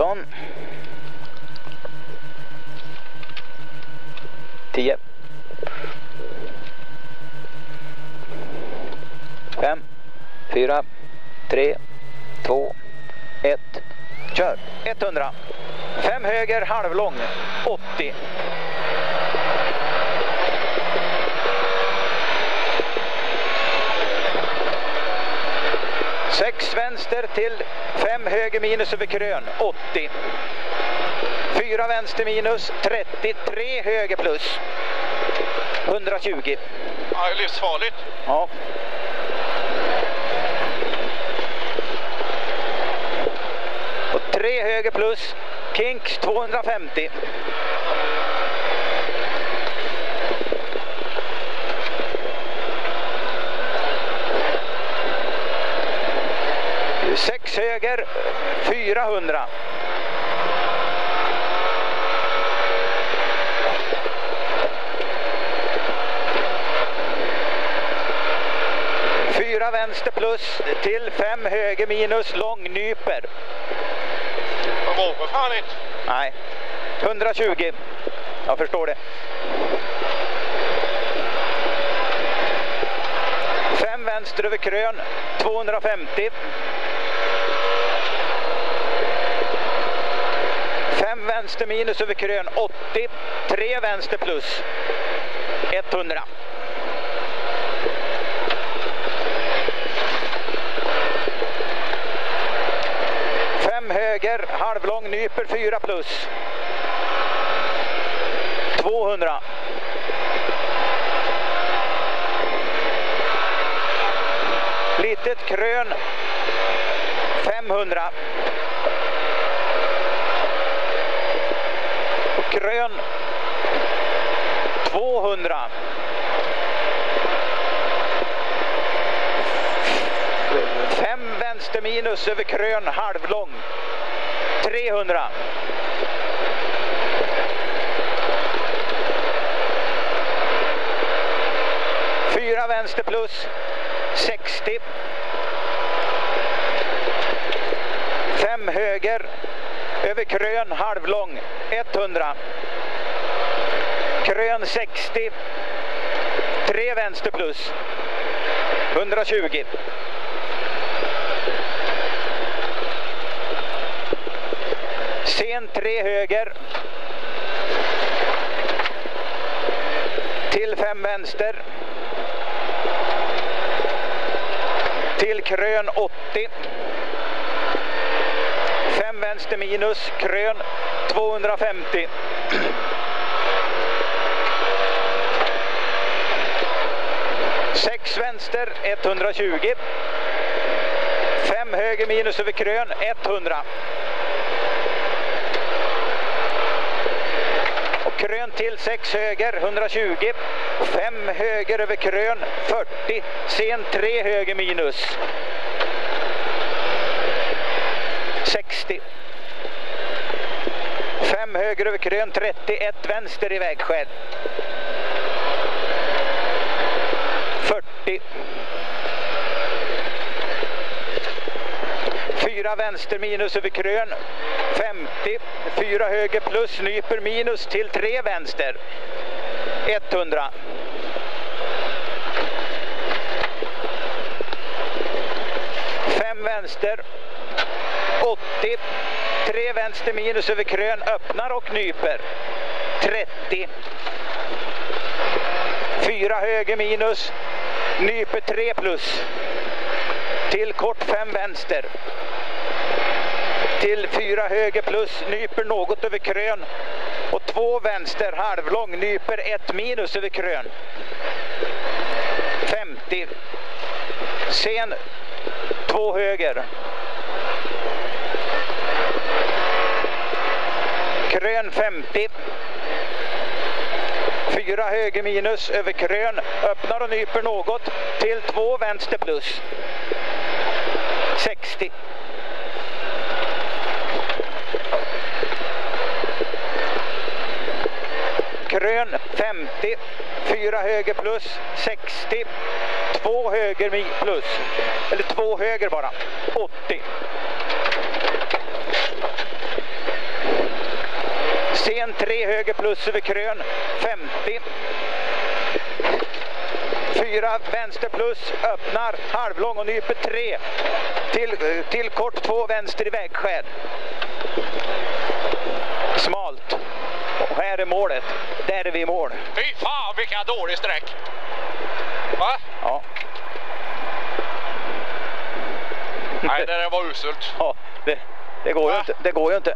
15. 10. 5, 4, 3, 2, 1. Kör! 100. 5 höger, halvlång. 80. Sex vänster till fem höger minus över krön, 80. Fyra vänster minus, 30. Tre höger plus, 120. Ja, det är livsfarligt. Ja. Och tre höger plus, Kinks 250. Höger, 400. Fyra vänster plus till fem höger minus långnyper. Man vågar fan inte. Nej, 120. Jag förstår det. Fem vänster över krön, 250. Fem vänster minus över krön, 80. Tre vänster plus, 100. Fem höger, halvlång nyper, 4 plus. 200. Litet krön, 500. Grön krön, 200. Fem vänster minus över krön, halvlång. 300. Fyra vänster plus, 60. Fem höger, över krön, halvlång, 100. Krön 60. Tre vänster plus, 120. Sen tre höger. Till fem vänster. Till krön 80. Vänster minus, krön 250. Sex vänster 120. Fem höger minus över krön 100. Och krön till sex höger 120. Fem höger över krön 40. Sen tre höger minus. 60. 5 höger över krön 31 vänster i vägskäl. 40. Fyra vänster minus över krön. 50. Fyra höger plus nyper minus till tre vänster. 100. Fem vänster. 80. Tre vänster minus över krön. Öppnar och nyper. 30. Fyra höger minus. Nyper 3 plus. Till kort 5 vänster. Till 4 höger plus. Nyper något över krön. Och 2 vänster halvlång. Nyper 1 minus över krön. 50. Sen 2 höger. Krön 50. Fyra höger minus över krön. Öppnar och nyper något till två vänster plus. 60. Krön 50. Fyra höger plus 60. Två höger plus. Eller två höger bara. 80. Sen 3 höger plus över krön, 50. Fyra vänster plus, öppnar, halvlång och nyper tre. Till, till kort två vänster i vägskäl. Smalt. Och här är målet. Där är vi i mål. Fy fan vilka dålig sträck. Va? Ja. Nej, det där var uselt. Ja, det, det, går ju inte, det går ju inte.